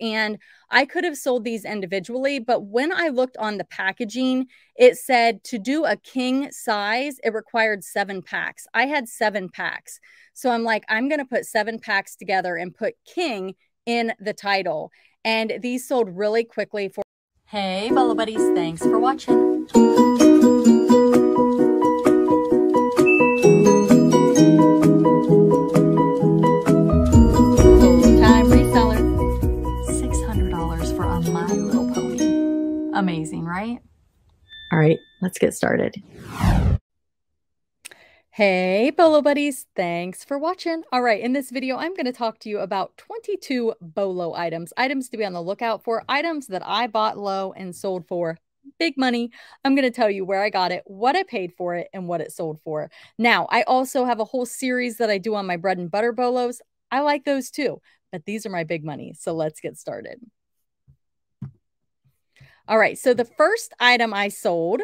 And I could have sold these individually, but when I looked on the packaging, it said to do a king size, it required seven packs. I had seven packs. So I'm like, I'm going to put seven packs together and put king in the title. And these sold really quickly for. Hey, Bolo Buddies, thanks for watching. Amazing, right? All right, let's get started. Hey, Bolo Buddies, thanks for watching. All right, in this video, I'm going to talk to you about 22 Bolo items, items to be on the lookout for, items that I bought low and sold for big money. I'm going to tell you where I got it, what I paid for it, and what it sold for. Now, I also have a whole series that I do on my bread and butter bolos. I like those too, but these are my big money. So let's get started. All right, so the first item I sold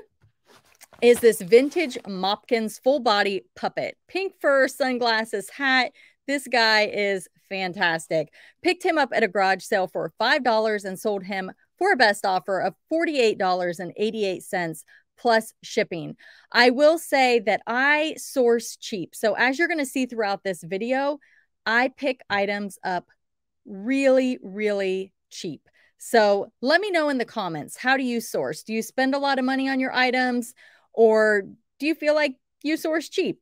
is this vintage Mopkins full body puppet, pink fur, sunglasses, hat. This guy is fantastic. Picked him up at a garage sale for $5 and sold him for a best offer of $48.88 plus shipping. I will say that I source cheap. So as you're going to see throughout this video, I pick items up really, really cheap. So let me know in the comments, how do you source? Do you spend a lot of money on your items or do you feel like you source cheap?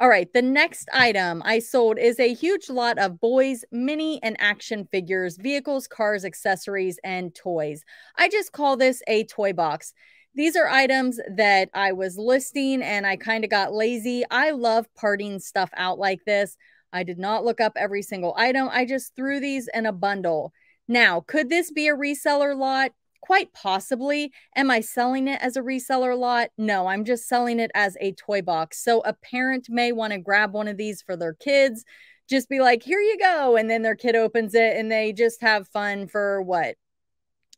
All right, the next item I sold is a huge lot of boys, mini and action figures, vehicles, cars, accessories, and toys. I just call this a toy box. These are items that I was listing and I kind of got lazy. I love parting stuff out like this. I did not look up every single item. I just threw these in a bundle. Now, could this be a reseller lot? Quite possibly. Am I selling it as a reseller lot? No, I'm just selling it as a toy box. So a parent may want to grab one of these for their kids, just be like, here you go. And then their kid opens it and they just have fun for what?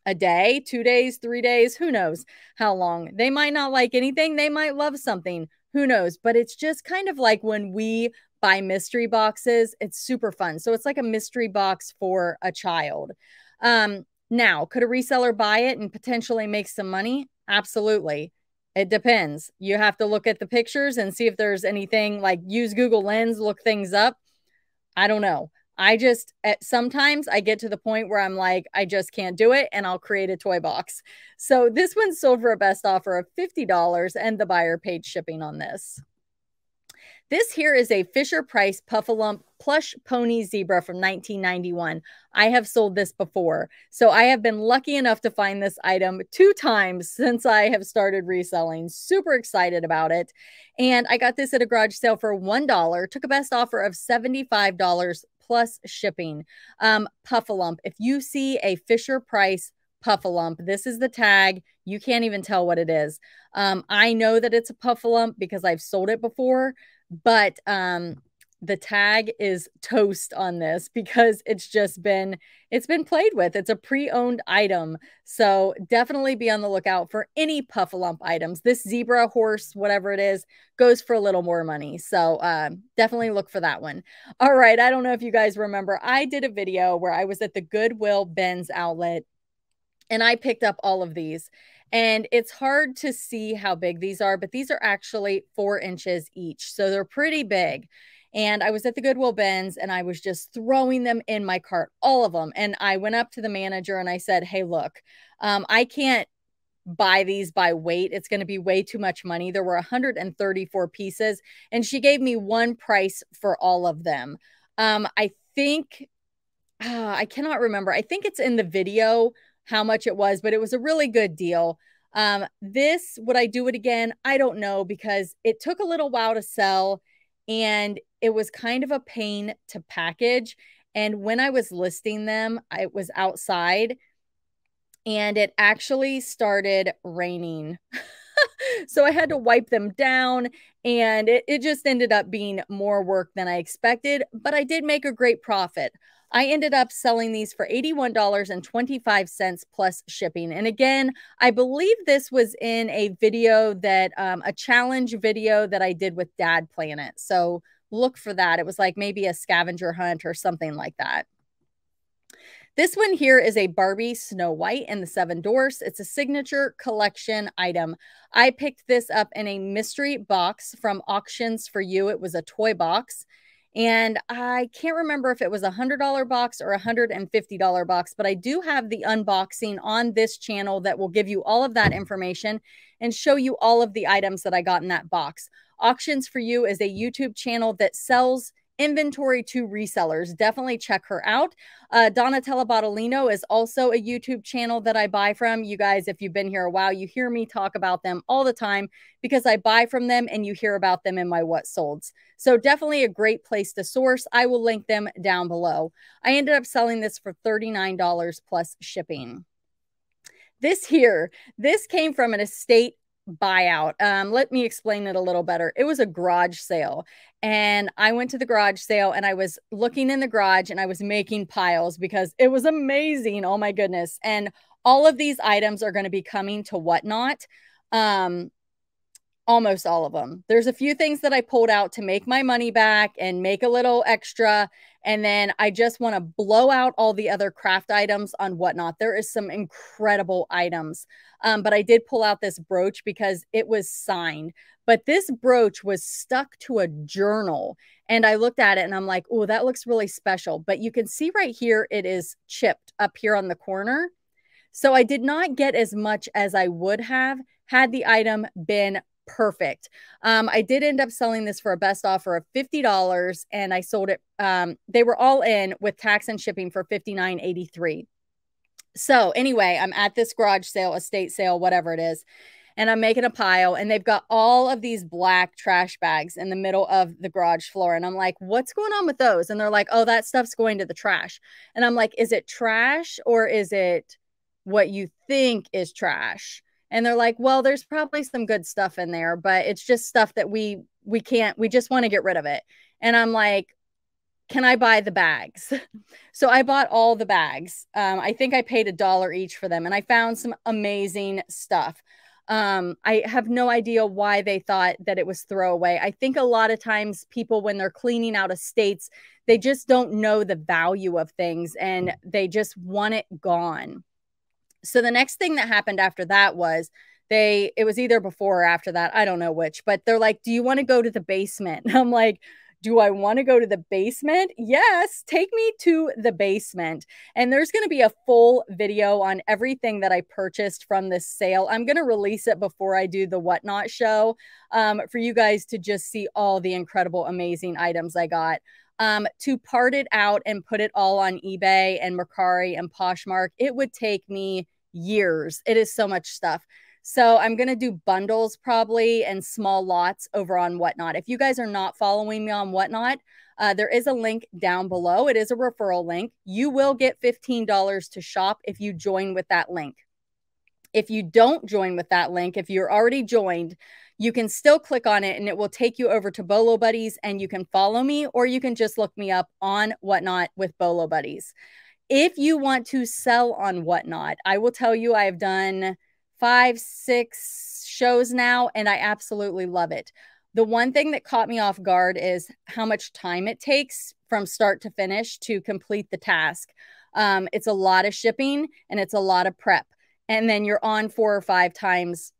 A day, two days, three days, who knows how long. They might not like anything, they might love something, who knows. But it's just kind of like when we buy mystery boxes, it's super fun. So it's like a mystery box for a child. Um, now, could a reseller buy it and potentially make some money? Absolutely. It depends. You have to look at the pictures and see if there's anything like use Google Lens, look things up. I don't know. I just at sometimes I get to the point where I'm like, I just can't do it, and I'll create a toy box. So this one sold for a best offer of $50, and the buyer paid shipping on this. This here is a Fisher Price Puffalump plush pony zebra from 1991. I have sold this before. So I have been lucky enough to find this item two times since I have started reselling. Super excited about it. And I got this at a garage sale for $1. Took a best offer of $75 plus shipping. Um, Puffalump. If you see a Fisher Price Puffalump. This is the tag. You can't even tell what it is. Um, I know that it's a Puffalump because I've sold it before but um the tag is toast on this because it's just been it's been played with. It's a pre-owned item. So definitely be on the lookout for any puffalump items. This zebra horse whatever it is goes for a little more money. So uh, definitely look for that one. All right. I don't know if you guys remember i did a video where i was at the goodwill bins outlet and i picked up all of these and it's hard to see how big these are, but these are actually four inches each. So they're pretty big. And I was at the Goodwill bins and I was just throwing them in my cart, all of them. And I went up to the manager and I said, Hey, look, um, I can't buy these by weight. It's going to be way too much money. There were 134 pieces, and she gave me one price for all of them. Um, I think, uh, I cannot remember. I think it's in the video how much it was, but it was a really good deal. Um, this, would I do it again? I don't know because it took a little while to sell and it was kind of a pain to package. And when I was listing them, I was outside and it actually started raining. so I had to wipe them down and it, it just ended up being more work than I expected, but I did make a great profit. I ended up selling these for $81.25 plus shipping. And again, I believe this was in a video that, um, a challenge video that I did with Dad Planet. So look for that. It was like maybe a scavenger hunt or something like that. This one here is a Barbie Snow White and the Seven Dwarfs. It's a signature collection item. I picked this up in a mystery box from Auctions for You. It was a toy box. And I can't remember if it was a $100 box or a $150 box, but I do have the unboxing on this channel that will give you all of that information and show you all of the items that I got in that box. Auctions for You is a YouTube channel that sells inventory to resellers. Definitely check her out. Uh, Donatella Bottolino is also a YouTube channel that I buy from. You guys, if you've been here a while, you hear me talk about them all the time because I buy from them and you hear about them in my What Solds. So definitely a great place to source. I will link them down below. I ended up selling this for $39 plus shipping. This here, this came from an estate buyout. Um, let me explain it a little better. It was a garage sale. And I went to the garage sale and I was looking in the garage and I was making piles because it was amazing. Oh my goodness. And all of these items are going to be coming to whatnot. Um, almost all of them. There's a few things that I pulled out to make my money back and make a little extra. And then I just want to blow out all the other craft items on whatnot. There is some incredible items. Um, but I did pull out this brooch because it was signed. But this brooch was stuck to a journal. And I looked at it and I'm like, oh, that looks really special. But you can see right here, it is chipped up here on the corner. So I did not get as much as I would have had the item been perfect. Um, I did end up selling this for a best offer of $50 and I sold it. Um, they were all in with tax and shipping for $59.83. So anyway, I'm at this garage sale, estate sale, whatever it is, and I'm making a pile and they've got all of these black trash bags in the middle of the garage floor. And I'm like, what's going on with those? And they're like, oh, that stuff's going to the trash. And I'm like, is it trash or is it what you think is trash? And they're like well there's probably some good stuff in there but it's just stuff that we we can't we just want to get rid of it. And i'm like can i buy the bags? So i bought all the bags. Um, i think i paid a dollar each for them and i found some amazing stuff. Um, i have no idea why they thought that it was throwaway. I think a lot of times people when they're cleaning out estates they just don't know the value of things and they just want it gone so the next thing that happened after that was they, it was either before or after that. I don't know which, but they're like, Do you want to go to the basement? And I'm like, do I want to go to the basement? Yes, take me to the basement. And there's going to be a full video on everything that I purchased from this sale. I'm going to release it before I do the whatnot show um, for you guys to just see all the incredible, amazing items I got um, to part it out and put it all on eBay and Mercari and Poshmark, it would take me years. It is so much stuff. So I'm going to do bundles probably and small lots over on Whatnot. If you guys are not following me on Whatnot, uh, there is a link down below. It is a referral link. You will get $15 to shop if you join with that link. If you don't join with that link, if you're already joined, you can still click on it and it will take you over to Bolo Buddies and you can follow me or you can just look me up on Whatnot with Bolo Buddies. If you want to sell on Whatnot, I will tell you I've done five, six shows now and I absolutely love it. The one thing that caught me off guard is how much time it takes from start to finish to complete the task. Um, it's a lot of shipping and it's a lot of prep. And then you're on four or five times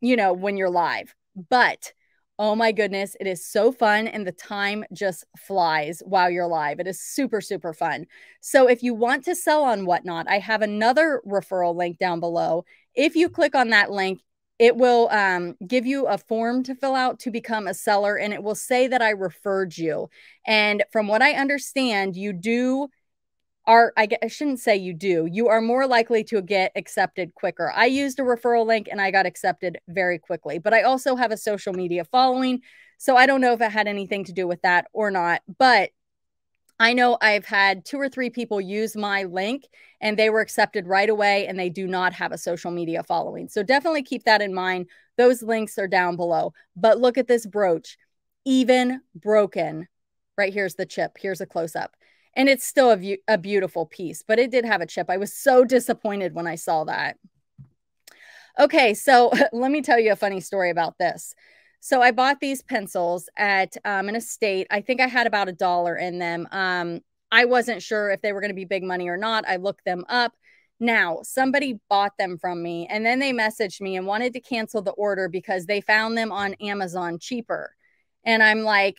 you know, when you're live. But oh my goodness, it is so fun and the time just flies while you're live. It is super, super fun. So if you want to sell on whatnot, I have another referral link down below. If you click on that link, it will um, give you a form to fill out to become a seller and it will say that I referred you. And from what I understand, you do are I, I shouldn't say you do you are more likely to get accepted quicker. I used a referral link and i got accepted very quickly but i also have a social media following so i don't know if it had anything to do with that or not but i know i've had two or three people use my link and they were accepted right away and they do not have a social media following. So definitely keep that in mind. Those links are down below but look at this brooch even broken. Right here's the chip here's a close up and it's still a, a beautiful piece, but it did have a chip. I was so disappointed when I saw that. Okay, so let me tell you a funny story about this. So I bought these pencils at um, an estate. I think I had about a dollar in them. Um, I wasn't sure if they were going to be big money or not. I looked them up. Now, somebody bought them from me and then they messaged me and wanted to cancel the order because they found them on Amazon cheaper. And I'm like,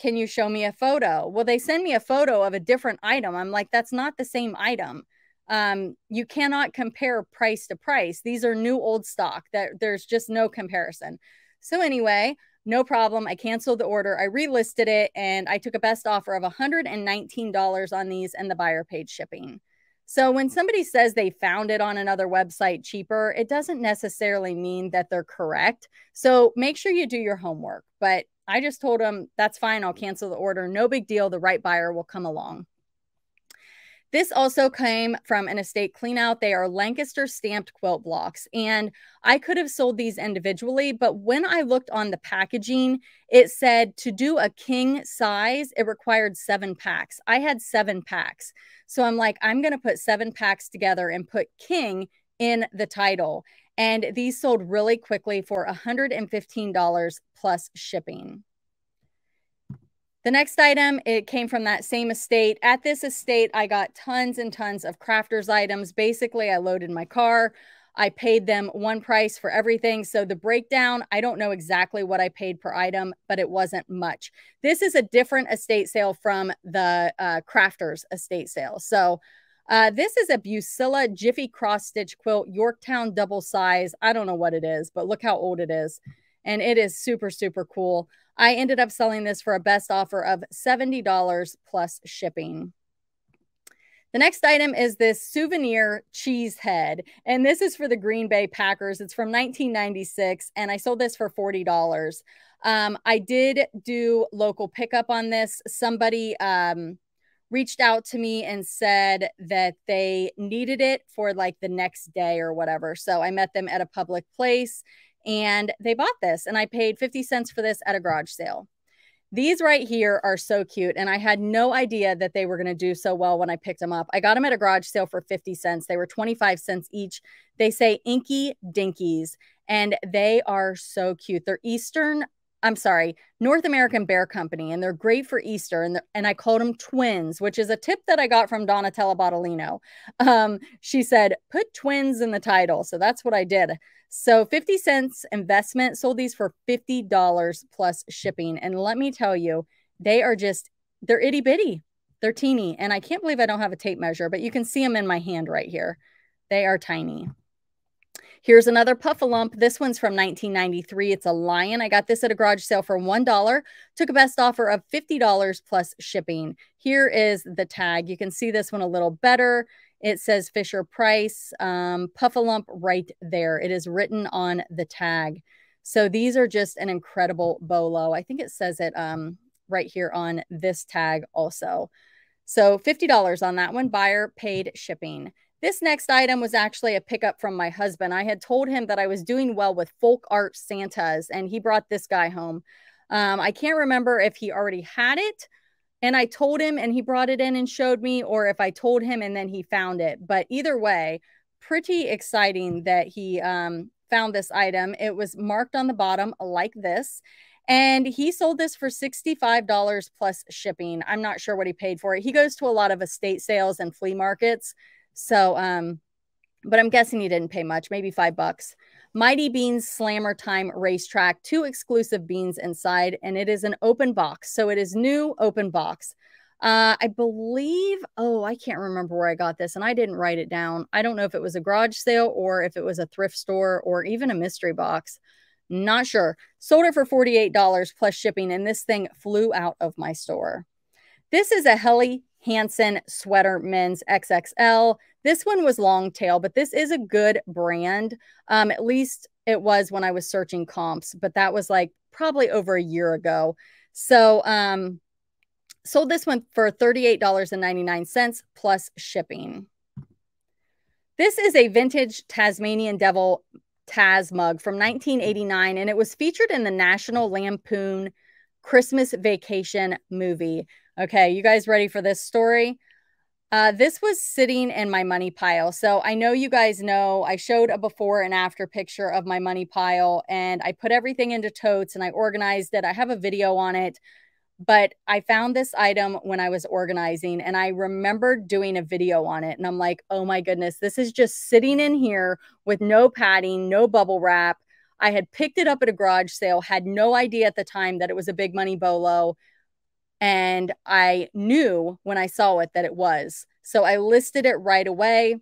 can you show me a photo? Well, they send me a photo of a different item. I'm like, that's not the same item. Um, you cannot compare price to price. These are new old stock that there's just no comparison. So anyway, no problem. I canceled the order. I relisted it and I took a best offer of $119 on these and the buyer paid shipping. So when somebody says they found it on another website cheaper, it doesn't necessarily mean that they're correct. So make sure you do your homework. But I just told him, that's fine. I'll cancel the order. No big deal. The right buyer will come along. This also came from an estate cleanout. They are Lancaster stamped quilt blocks. And I could have sold these individually, but when I looked on the packaging, it said to do a king size, it required seven packs. I had seven packs. So I'm like, I'm going to put seven packs together and put king in the title. And these sold really quickly for $115 plus shipping. The next item, it came from that same estate. At this estate, I got tons and tons of crafters items. Basically, I loaded my car. I paid them one price for everything. So the breakdown, I don't know exactly what I paid per item, but it wasn't much. This is a different estate sale from the uh, crafters estate sale. So uh, this is a Bucilla Jiffy cross stitch quilt, Yorktown double size. I don't know what it is, but look how old it is. And it is super, super cool. I ended up selling this for a best offer of $70 plus shipping. The next item is this souvenir cheese head. And this is for the Green Bay Packers. It's from 1996. And I sold this for $40. Um, I did do local pickup on this. Somebody um, reached out to me and said that they needed it for like the next day or whatever. So I met them at a public place and they bought this and I paid 50 cents for this at a garage sale. These right here are so cute. And I had no idea that they were going to do so well when I picked them up. I got them at a garage sale for 50 cents. They were 25 cents each. They say Inky Dinkies and they are so cute. They're Eastern I'm sorry, North American Bear Company, and they're great for Easter. And, and I called them twins, which is a tip that I got from Donatella Bottolino. Um, she said, put twins in the title. So that's what I did. So 50 cents investment, sold these for $50 plus shipping. And let me tell you, they are just, they're itty bitty. They're teeny. And I can't believe I don't have a tape measure, but you can see them in my hand right here. They are tiny. Here's another Puffalump. This one's from 1993. It's a lion. I got this at a garage sale for $1. Took a best offer of $50 plus shipping. Here is the tag. You can see this one a little better. It says Fisher Price um, Puffalump right there. It is written on the tag. So these are just an incredible bolo. I think it says it um, right here on this tag also. So $50 on that one. Buyer paid shipping. This next item was actually a pickup from my husband. I had told him that I was doing well with folk art Santas, and he brought this guy home. Um, I can't remember if he already had it and I told him and he brought it in and showed me, or if I told him and then he found it. But either way, pretty exciting that he um, found this item. It was marked on the bottom like this. And he sold this for $65 plus shipping. I'm not sure what he paid for it. He goes to a lot of estate sales and flea markets. So, um, but I'm guessing he didn't pay much, maybe five bucks. Mighty Beans Slammer Time Racetrack, two exclusive beans inside, and it is an open box. So it is new open box. Uh, I believe, oh, I can't remember where I got this, and I didn't write it down. I don't know if it was a garage sale or if it was a thrift store or even a mystery box. Not sure. Sold it for $48 plus shipping, and this thing flew out of my store. This is a Helly Hansen sweater men's XXL. This one was long tail, but this is a good brand. Um, at least it was when I was searching comps, but that was like probably over a year ago. So, um, sold this one for $38.99 plus shipping. This is a vintage Tasmanian Devil Taz mug from 1989, and it was featured in the National Lampoon Christmas Vacation movie. Okay, you guys ready for this story? Uh, this was sitting in my money pile. So I know you guys know I showed a before and after picture of my money pile and I put everything into totes and I organized it. I have a video on it. but I found this item when I was organizing and I remembered doing a video on it. And I'm like, oh my goodness, this is just sitting in here with no padding, no bubble wrap. I had picked it up at a garage sale, had no idea at the time that it was a big money bolo. And I knew when I saw it that it was. So I listed it right away.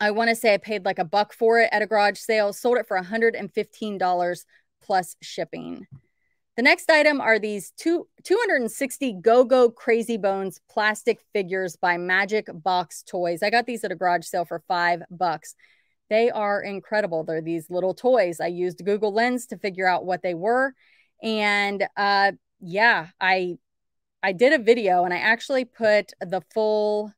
I want to say I paid like a buck for it at a garage sale, sold it for $115 plus shipping. The next item are these two, 260 Go Go Crazy Bones plastic figures by Magic Box Toys. I got these at a garage sale for five bucks. They are incredible. They're these little toys. I used Google Lens to figure out what they were. And uh, yeah, I I did a video and I actually put the full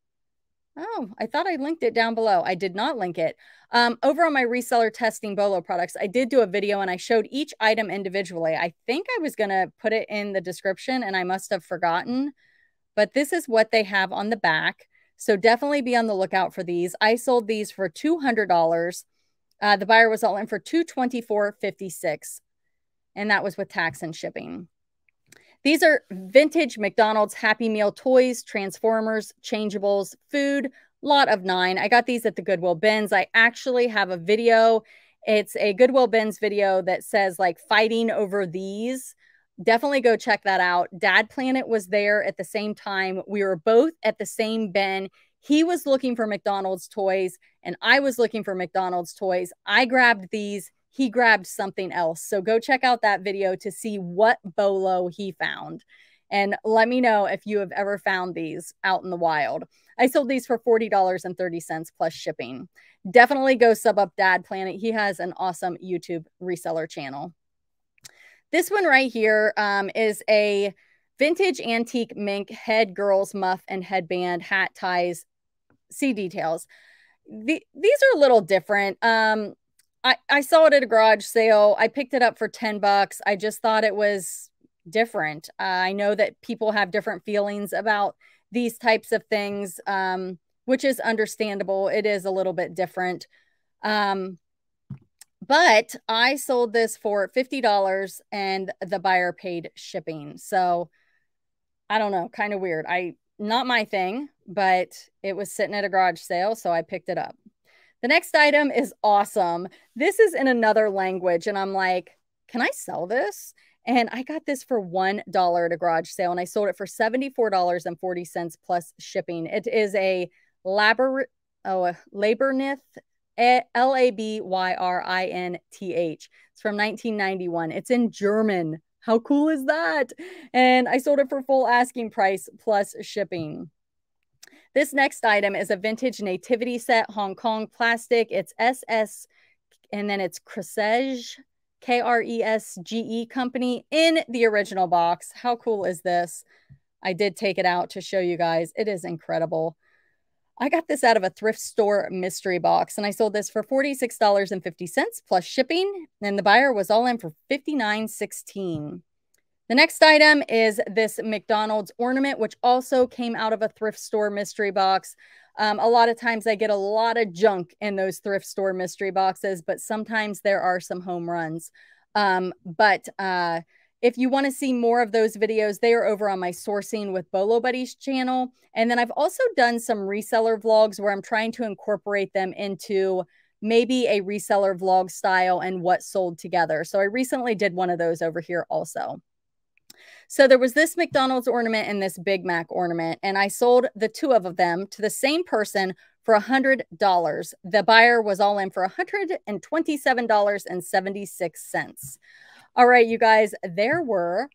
Oh, I thought I linked it down below. I did not link it. Um, over on my reseller testing Bolo products, I did do a video and I showed each item individually. I think I was going to put it in the description and I must have forgotten, but this is what they have on the back. So definitely be on the lookout for these. I sold these for $200. Uh, the buyer was all in for $224.56, and that was with tax and shipping. These are vintage McDonald's Happy Meal toys, Transformers, changeables, food, lot of nine. I got these at the Goodwill bins. I actually have a video. It's a Goodwill bins video that says like fighting over these. Definitely go check that out. Dad Planet was there at the same time. We were both at the same bin. He was looking for McDonald's toys and I was looking for McDonald's toys. I grabbed these he grabbed something else. So go check out that video to see what bolo he found. And let me know if you have ever found these out in the wild. I sold these for $40.30 plus shipping. Definitely go sub up Dad Planet. He has an awesome YouTube reseller channel. This one right here um, is a vintage antique mink head girls muff and headband hat ties. See details. The, these are a little different. Um, I, I saw it at a garage sale. I picked it up for 10 bucks. I just thought it was different. Uh, I know that people have different feelings about these types of things, um, which is understandable. It is a little bit different. Um, but I sold this for $50 and the buyer paid shipping. So I don't know, kind of weird. I not my thing, but it was sitting at a garage sale, so I picked it up. The next item is awesome. This is in another language. And I'm like, can I sell this? And I got this for $1 at a garage sale and I sold it for $74.40 plus shipping. It is a labor, oh, a Labyrinth, L A B Y R I N T H. It's from 1991. It's in German. How cool is that? And I sold it for full asking price plus shipping. This next item is a vintage nativity set, Hong Kong plastic. It's SS and then it's Kresge, K R E S G E company in the original box. How cool is this? I did take it out to show you guys. It is incredible. I got this out of a thrift store mystery box and I sold this for $46.50 plus shipping. And the buyer was all in for $59.16. The next item is this McDonald's ornament, which also came out of a thrift store mystery box. Um, a lot of times I get a lot of junk in those thrift store mystery boxes, but sometimes there are some home runs. Um, but uh, if you want to see more of those videos, they are over on my Sourcing with Bolo Buddies channel. And then I've also done some reseller vlogs where I'm trying to incorporate them into maybe a reseller vlog style and what sold together. So I recently did one of those over here also. So there was this McDonald's ornament and this Big Mac ornament, and I sold the two of them to the same person for a hundred dollars. The buyer was all in for a hundred and twenty-seven dollars and seventy-six cents. All right, you guys, there were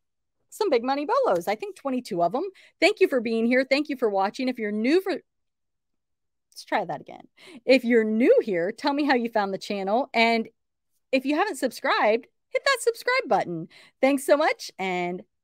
some big money bolos. I think 22 of them. Thank you for being here. Thank you for watching. If you're new for let's try that again. If you're new here, tell me how you found the channel. And if you haven't subscribed, hit that subscribe button. Thanks so much and